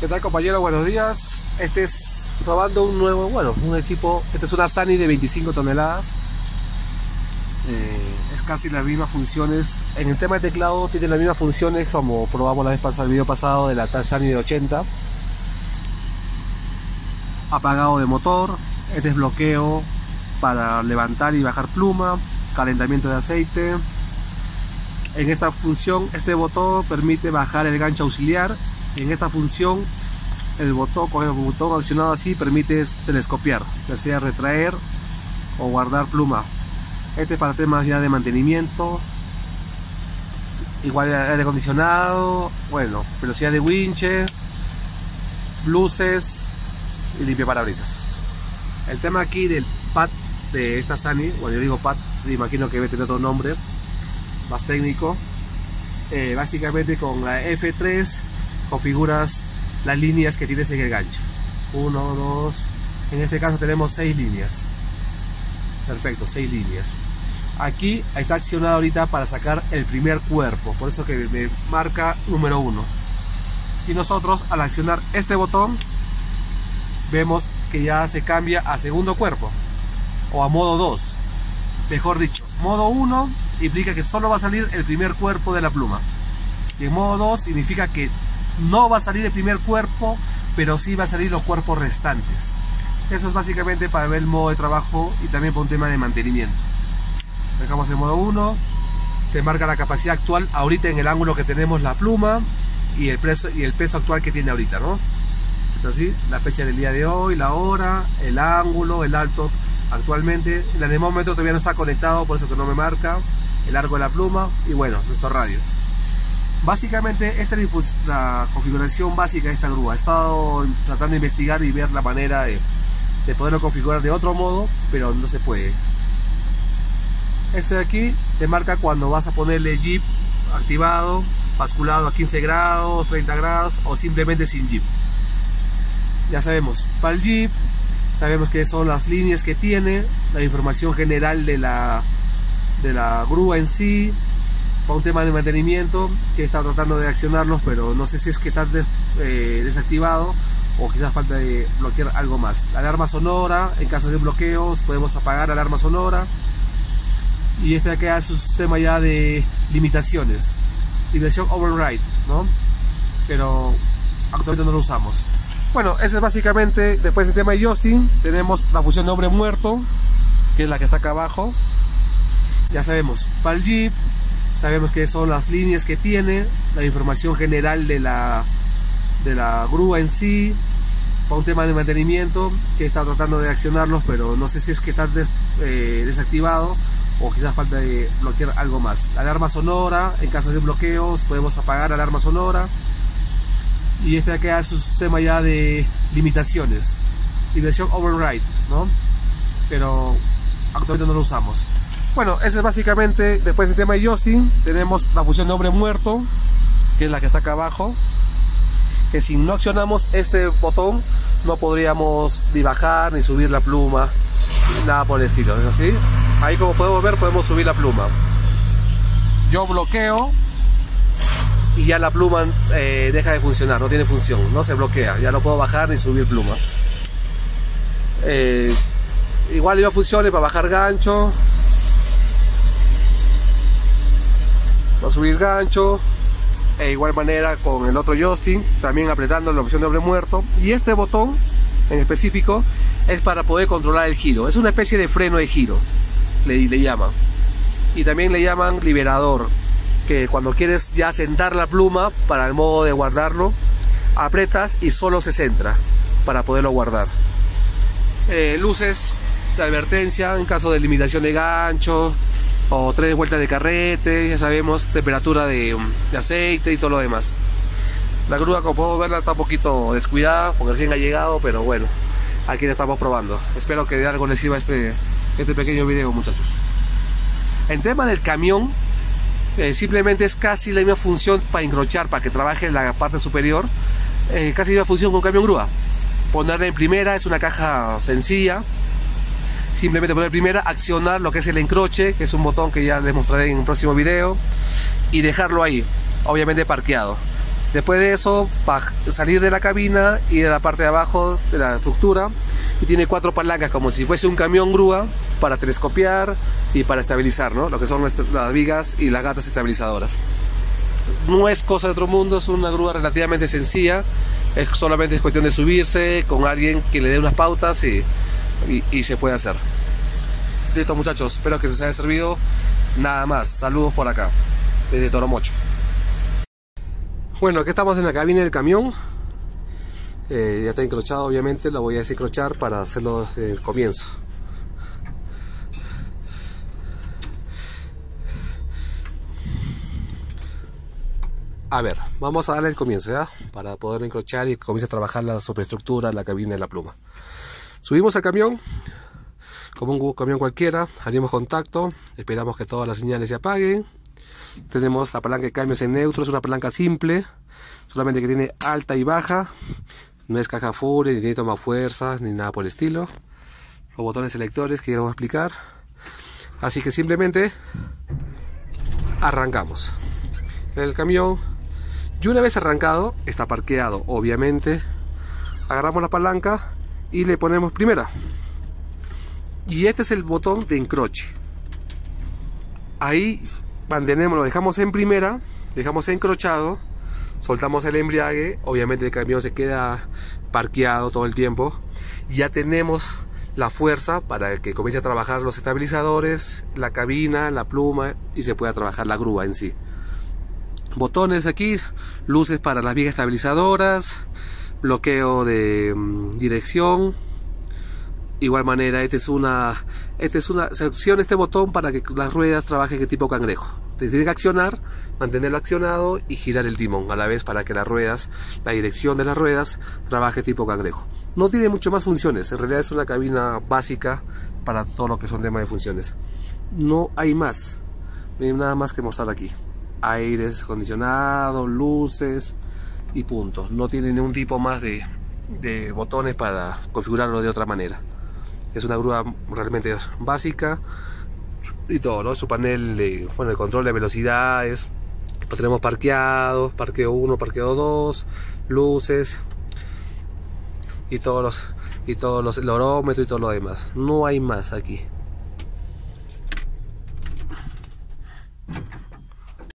¿Qué tal compañero? Buenos días. Este es probando un nuevo, bueno, un equipo, este es una Sani de 25 toneladas. Eh, es casi las mismas funciones. En el tema de teclado tiene las mismas funciones como probamos la vez pasada, el video pasado de la Sani de 80. Apagado de motor, es desbloqueo para levantar y bajar pluma, calentamiento de aceite. En esta función, este botón permite bajar el gancho auxiliar en esta función el botón con el botón accionado así permite telescopiar ya sea retraer o guardar pluma. Este es para temas ya de mantenimiento igual aire acondicionado bueno velocidad de winche luces y limpia parabrisas. El tema aquí del pad de esta Sani bueno yo digo pad imagino que debe tener otro nombre más técnico eh, básicamente con la F3 configuras las líneas que tienes en el gancho. 1, 2, en este caso tenemos 6 líneas. Perfecto, 6 líneas. Aquí está accionado ahorita para sacar el primer cuerpo por eso que me marca número 1 y nosotros al accionar este botón vemos que ya se cambia a segundo cuerpo o a modo 2 mejor dicho, modo 1 implica que solo va a salir el primer cuerpo de la pluma. Y en modo 2 significa que no va a salir el primer cuerpo, pero sí va a salir los cuerpos restantes. Eso es básicamente para ver el modo de trabajo y también por un tema de mantenimiento. Dejamos en modo 1, te marca la capacidad actual ahorita en el ángulo que tenemos la pluma y el, peso, y el peso actual que tiene ahorita, ¿no? Es así, la fecha del día de hoy, la hora, el ángulo, el alto actualmente. El anemómetro todavía no está conectado, por eso que no me marca. El largo de la pluma y bueno, nuestro radio. Básicamente esta es la configuración básica de esta grúa. He estado tratando de investigar y ver la manera de, poderlo configurar de otro modo, pero no se puede. Este de aquí te marca cuando vas a ponerle Jeep activado, basculado a 15 grados, 30 grados o simplemente sin Jeep. Ya sabemos, para el Jeep sabemos que son las líneas que tiene, la información general de la, de la grúa en sí, un tema de mantenimiento que está tratando de accionarlos, pero no sé si es que está eh, desactivado o quizás falta de bloquear algo más. Alarma sonora, en caso de bloqueos podemos apagar alarma sonora. Y este acá es un sistema ya de limitaciones. Limitación override, ¿no? Pero actualmente no lo usamos. Bueno, ese es básicamente, después del tema de Justin, tenemos la función de hombre muerto, que es la que está acá abajo. Ya sabemos, para el Jeep, sabemos que son las líneas que tiene, la información general de la, de la grúa en sí, para un tema de mantenimiento que está tratando de accionarlos, pero no sé si es que está eh, desactivado o quizás falta de bloquear algo más. Alarma sonora, en caso de bloqueos podemos apagar alarma sonora. Y este de acá es un sistema ya de limitaciones, limitación override, ¿no? Pero actualmente no lo usamos. Bueno, ese es básicamente, después del tema de Justin, tenemos la función de hombre muerto, que es la que está acá abajo, que si no accionamos este botón, no podríamos ni bajar, ni subir la pluma, nada por el estilo, ¿es así? Ahí como podemos ver, podemos subir la pluma. Yo bloqueo y ya la pluma eh, deja de funcionar, no tiene función, no se bloquea, ya no puedo bajar ni subir pluma. Eh, igual iba funcione para bajar gancho, a subir gancho e igual manera con el otro Justin también apretando la opción de doble muerto. Y este botón en específico es para poder controlar el giro. Es una especie de freno de giro le, le llaman. Y también le llaman liberador que cuando quieres ya sentar la pluma para el modo de guardarlo apretas y solo se centra para poderlo guardar. Eh, luces de advertencia en caso de limitación de gancho o tres vueltas de carrete, ya sabemos, temperatura de, aceite y todo lo demás. La grúa, como puedo verla, está un poquito descuidada porque recién ha llegado, pero bueno, aquí la estamos probando. Espero que de algo les sirva este, este pequeño video, muchachos. En tema del camión, eh, simplemente es casi la misma función para encrochar, para que trabaje en la parte superior. Eh, casi la misma función con camión grúa. Ponerla en primera es una caja sencilla, simplemente poner primera, accionar lo que es el encroche, que es un botón que ya les mostraré en un próximo video, y dejarlo ahí, obviamente parqueado. Después de eso, salir de la cabina, ir a la parte de abajo de la estructura y tiene cuatro palancas como si fuese un camión grúa para telescopiar y para estabilizar, ¿no? Lo que son las vigas y las gatas estabilizadoras. No es cosa de otro mundo, es una grúa relativamente sencilla, es solamente cuestión de subirse con alguien que le dé unas pautas y, y, se puede hacer. Listo muchachos, espero que se haya servido. Nada más, saludos por acá, desde Toromocho. Bueno, aquí estamos en la cabina del camión. Eh, ya está encrochado, obviamente, lo voy a desencrochar para hacerlo desde el comienzo. A ver, vamos a darle el comienzo, ¿ya? Para poder encrochar y comience a trabajar la superestructura, la cabina y la pluma. Subimos al camión, como un camión cualquiera, haríamos contacto, esperamos que todas las señales se apaguen. Tenemos la palanca de cambios en neutro, es una palanca simple, solamente que tiene alta y baja. No es caja full, ni tiene toma fuerzas, ni nada por el estilo. Los botones selectores que quiero explicar. Así que simplemente arrancamos. El camión, y una vez arrancado, está parqueado, obviamente. Agarramos la palanca y le ponemos primera. Y este es el botón de encroche. Ahí mantenemos lo dejamos en primera dejamos encrochado soltamos el embriague obviamente el camión se queda parqueado todo el tiempo. Ya tenemos la fuerza para que comience a trabajar los estabilizadores la cabina la pluma y se pueda trabajar la grúa en sí. Botones aquí luces para las vigas estabilizadoras bloqueo de mm, dirección igual manera, esta es una, esta es una, sección este botón para que las ruedas trabajen en tipo cangrejo. Te tiene que accionar, mantenerlo accionado y girar el timón a la vez para que las ruedas, la dirección de las ruedas trabaje tipo cangrejo. No tiene mucho más funciones, en realidad es una cabina básica para todo lo que son temas de funciones. No hay más, nada más que mostrar aquí. Aires acondicionados, luces y puntos. No tiene ningún tipo más de, botones para configurarlo de otra manera es una grúa realmente básica y todo, ¿no? Su panel de, bueno, el control de velocidades, lo tenemos parqueado, parqueo 1, parqueo 2, luces y todos los y todos los el y todo lo demás. No hay más aquí.